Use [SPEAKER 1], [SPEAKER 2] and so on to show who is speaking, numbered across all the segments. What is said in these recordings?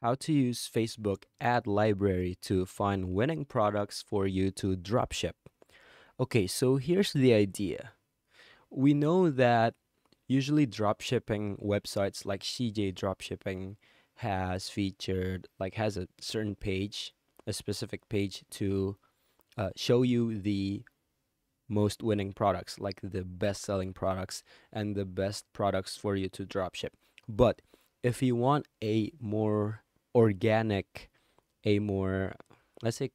[SPEAKER 1] how to use Facebook ad library to find winning products for you to dropship. Okay, so here's the idea. We know that usually dropshipping websites like CJ Dropshipping has featured like has a certain page, a specific page to uh, show you the most winning products, like the best selling products and the best products for you to dropship. But if you want a more organic, a more let's say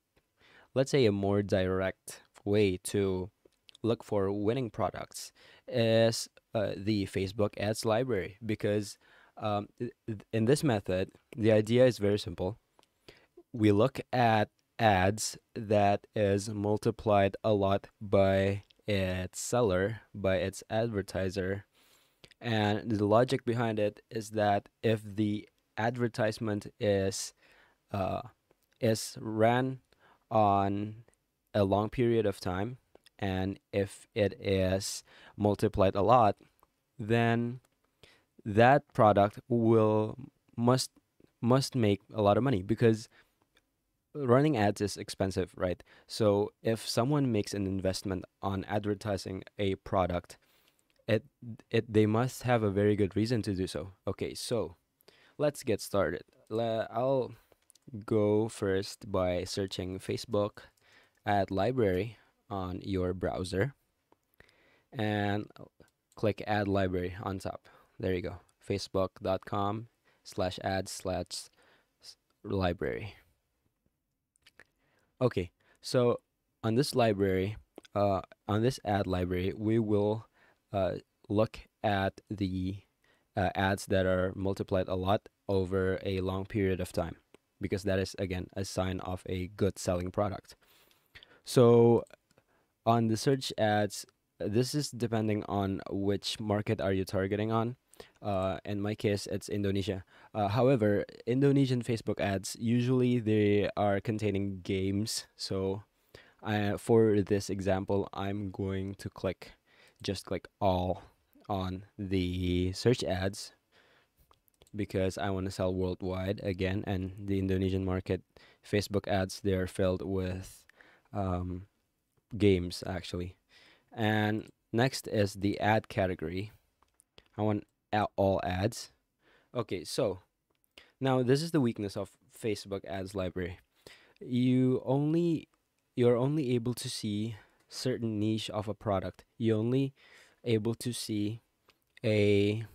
[SPEAKER 1] let's say a more direct way to look for winning products is uh, the Facebook ads library because um, in this method the idea is very simple. We look at ads that is multiplied a lot by its seller, by its advertiser. And the logic behind it is that if the advertisement is uh, is ran on a long period of time and if it is multiplied a lot then that product will must must make a lot of money because running ads is expensive, right? So if someone makes an investment on advertising a product, it it they must have a very good reason to do so. Okay, so let's get started. I'll go first by searching Facebook ad library on your browser and click ad library on top. There you go. Facebook.com slash ads slash library. Okay, so on this library, uh, on this ad library, we will uh, look at the uh, ads that are multiplied a lot over a long period of time because that is again a sign of a good selling product. So on the search ads, this is depending on which market are you targeting on. Uh, in my case, it's Indonesia. Uh, however, Indonesian Facebook ads usually they are containing games. So, I, for this example, I'm going to click, just click all on the search ads because I want to sell worldwide again, and the Indonesian market Facebook ads they're filled with um, games actually. And next is the ad category. I want all ads. Okay, so now this is the weakness of Facebook ads library. You only you're only able to see certain niche of a product. You only able to see a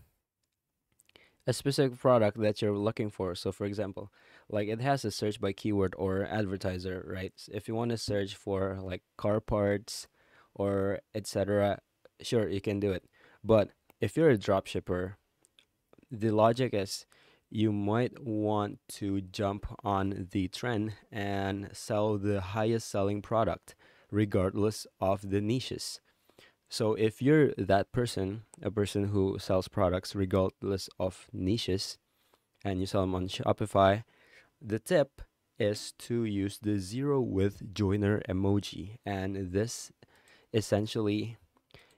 [SPEAKER 1] a specific product that you're looking for. So for example, like it has a search by keyword or advertiser, right? If you want to search for like car parts or etc., sure you can do it. But if you're a drop shipper, the logic is you might want to jump on the trend and sell the highest selling product regardless of the niches. So if you're that person, a person who sells products regardless of niches, and you sell them on Shopify, the tip is to use the zero width joiner emoji. And this essentially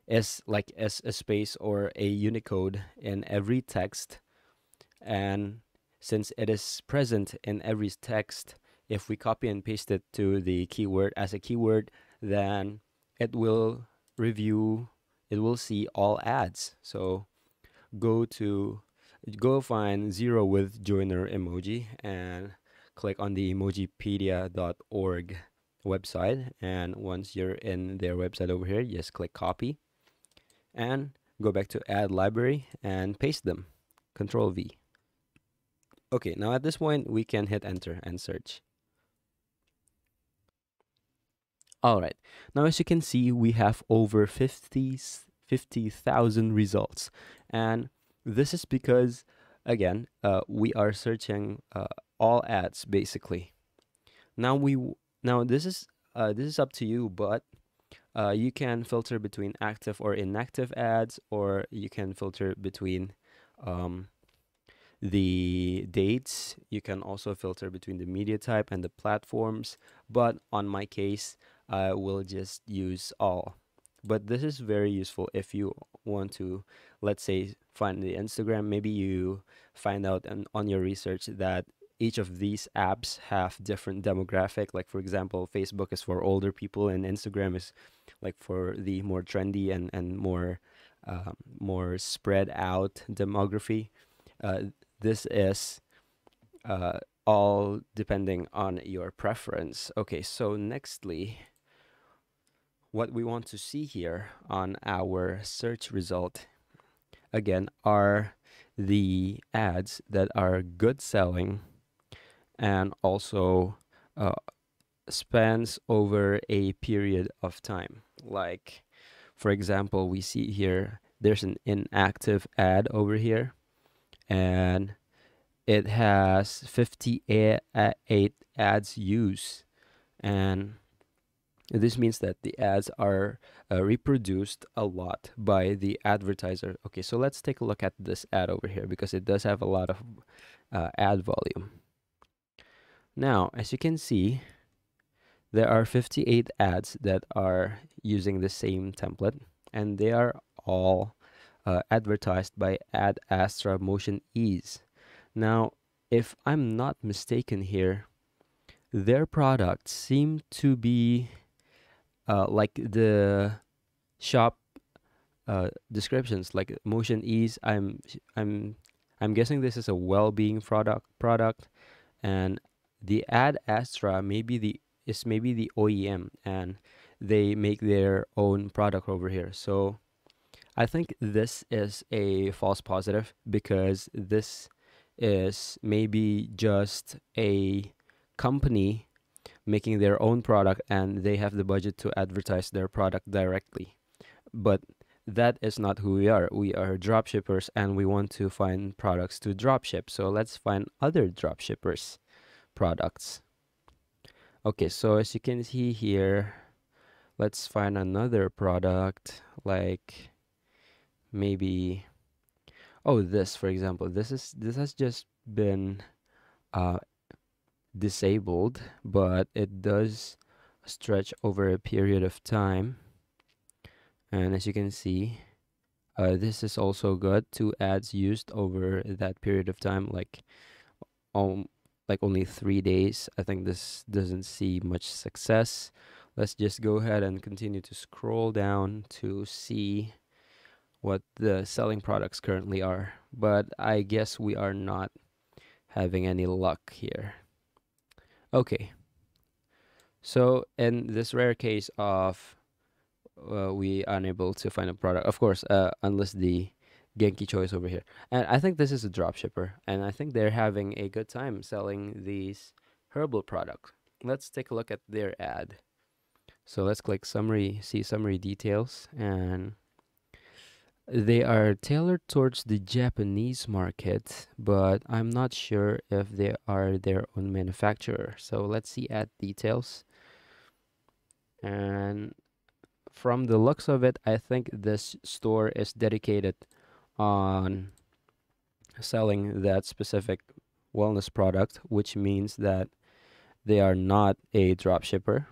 [SPEAKER 1] is like as a space or a Unicode in every text. And since it is present in every text, if we copy and paste it to the keyword as a keyword, then it will review, it will see all ads. So go to go find zero width joiner emoji and click on the emojipedia.org website and once you're in their website over here just click copy and go back to ad library and paste them. Control V. Okay, now at this point we can hit enter and search. Alright, now as you can see we have over 50 50,000 results and this is because again uh, we are searching uh, all ads basically. Now we now this is uh, this is up to you but uh, you can filter between active or inactive ads, or you can filter between um, the dates. You can also filter between the media type and the platforms. But on my case, I will just use all. But this is very useful if you want to, let's say, find the Instagram. Maybe you find out on, on your research that each of these apps have different demographic like for example facebook is for older people and instagram is like for the more trendy and and more um, more spread out demography uh, this is uh, all depending on your preference okay so nextly what we want to see here on our search result again are the ads that are good selling and also uh, spans over a period of time. Like for example we see here there's an inactive ad over here and it has 58 ads used. And this means that the ads are uh, reproduced a lot by the advertiser. Okay, so let's take a look at this ad over here because it does have a lot of uh, ad volume. Now, as you can see, there are 58 ads that are using the same template and they are all uh, advertised by Ad Astra Motion Ease. Now, if I'm not mistaken here, their products seem to be uh, like the shop uh, descriptions like motion ease. I'm i'm i'm guessing this is a well-being product product and the ad astra maybe the is maybe the oem and they make their own product over here. So i think this is a false positive because this is maybe just a company making their own product and they have the budget to advertise their product directly. But that is not who we are. We are dropshippers and we want to find products to dropship. So let's find other dropshippers products. Okay, so as you can see here, let's find another product like maybe oh this for example this is this has just been uh, disabled, but it does stretch over a period of time. And as you can see, uh, this is also good. Two ads used over that period of time, like um, like only three days. I think this doesn't see much success. Let's just go ahead and continue to scroll down to see what the selling products currently are. But I guess we are not having any luck here. Okay. So in this rare case of uh, we unable to find a product, of course, uh, unless the Genki choice over here. And I think this is a drop shipper, and I think they're having a good time selling these herbal products. Let's take a look at their ad. So let's click summary, see summary details, and they are tailored towards the Japanese market, but I'm not sure if they are their own manufacturer. So let's see ad details. And from the looks of it, I think this store is dedicated on selling that specific wellness product, which means that they are not a drop shipper,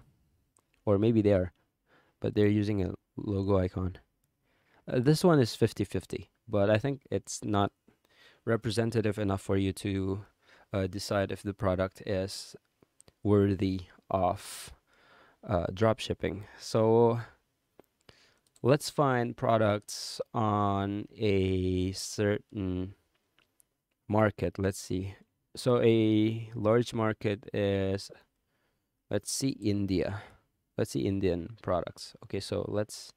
[SPEAKER 1] or maybe they are, but they're using a logo icon. Uh, this one is 50-50, but I think it's not representative enough for you to uh, decide if the product is worthy of uh, drop shipping. So let's find products on a certain market. Let's see. So a large market is, let's see, India. Let's see Indian products. Okay, so let's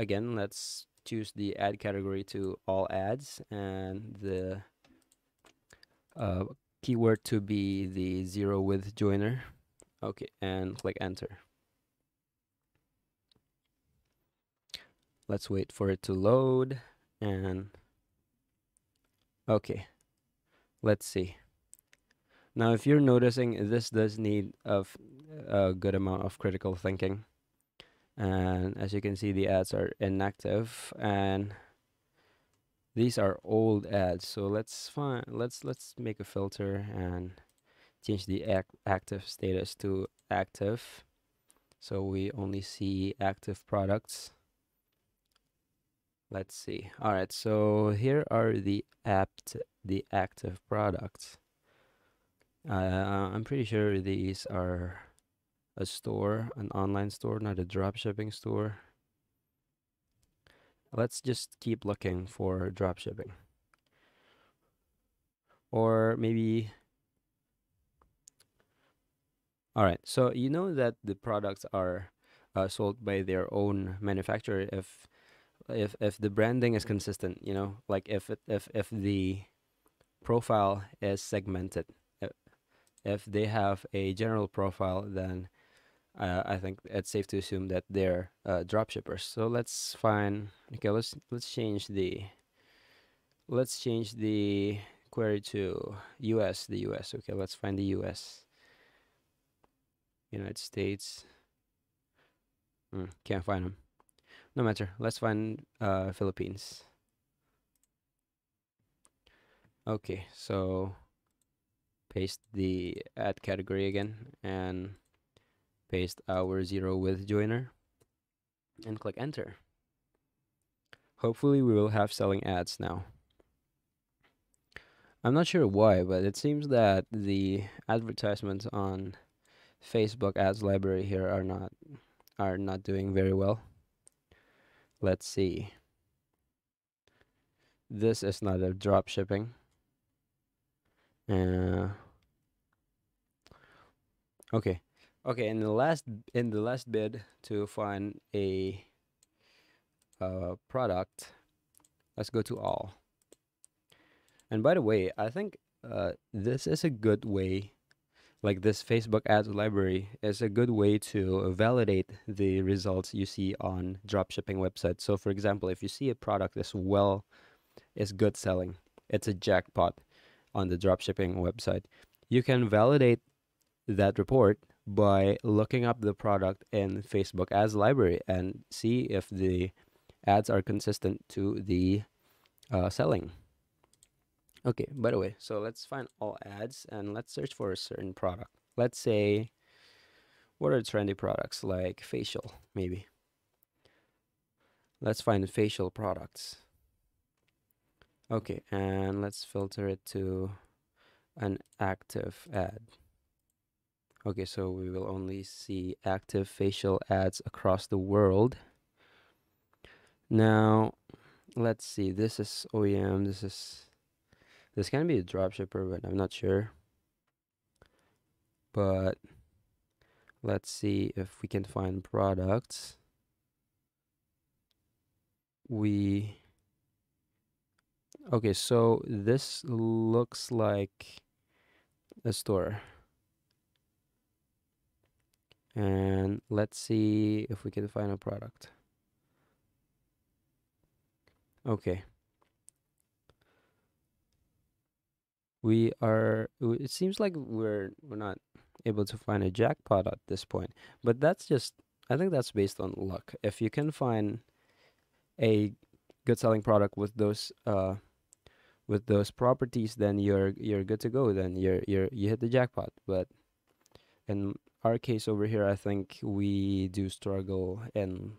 [SPEAKER 1] again let's choose the ad category to all ads and the uh, keyword to be the zero width joiner. Okay and click enter. Let's wait for it to load and okay let's see. Now if you're noticing this does need of a good amount of critical thinking and as you can see the ads are inactive and these are old ads. So let's find let's let's make a filter and change the act active status to active. So we only see active products. Let's see. All right so here are the apt the active products. Uh, I'm pretty sure these are a store, an online store, not a drop shipping store. Let's just keep looking for drop shipping. Or maybe all right. So you know that the products are uh, sold by their own manufacturer if if if the branding is consistent, you know, like if it, if if the profile is segmented, if they have a general profile, then uh, I think it's safe to assume that they're uh, drop shippers. So let's find. Okay, let's let's change the let's change the query to US. The US. Okay, let's find the US. United States. Mm, can't find them. No matter. Let's find uh, Philippines. Okay, so paste the ad category again and paste our zero width joiner and click enter. Hopefully we will have selling ads now. I'm not sure why, but it seems that the advertisements on Facebook ads library here are not are not doing very well. Let's see. This is not a drop shipping. Uh, okay. Okay, in the last in the last bid to find a uh, product, let's go to all. And by the way, I think uh, this is a good way like this Facebook ads library is a good way to validate the results you see on dropshipping websites. So for example, if you see a product is well is good selling, it's a jackpot on the dropshipping website, you can validate that report by looking up the product in Facebook ads library and see if the ads are consistent to the uh, selling. Okay, by the way, so let's find all ads and let's search for a certain product. Let's say, what are trendy products like facial, maybe? Let's find facial products. Okay, and let's filter it to an active ad. Okay, so we will only see active facial ads across the world. Now, let's see, this is OEM, this is this can be a dropshipper, but I'm not sure. But let's see if we can find products. We okay, so this looks like a store. And let's see if we can find a product. Okay. we are it seems like we're we're not able to find a jackpot at this point but that's just i think that's based on luck if you can find a good selling product with those uh with those properties then you're you're good to go then you're you're you hit the jackpot but in our case over here i think we do struggle in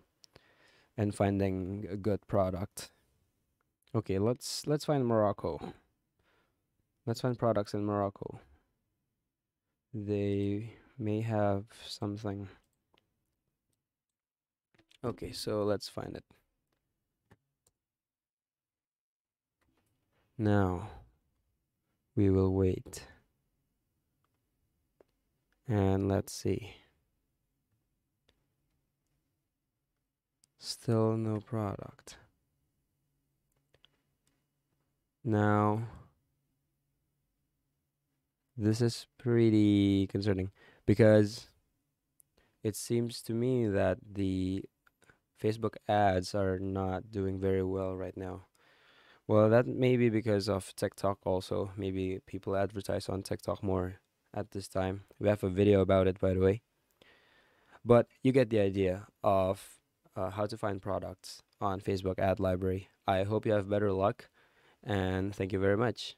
[SPEAKER 1] in finding a good product okay let's let's find morocco Let's find products in Morocco. They may have something. Okay, so let's find it. Now, we will wait. And let's see. Still no product. Now, this is pretty concerning because it seems to me that the Facebook ads are not doing very well right now. Well, that may be because of TikTok also. Maybe people advertise on TikTok more at this time. We have a video about it, by the way. But you get the idea of uh, how to find products on Facebook ad library. I hope you have better luck and thank you very much.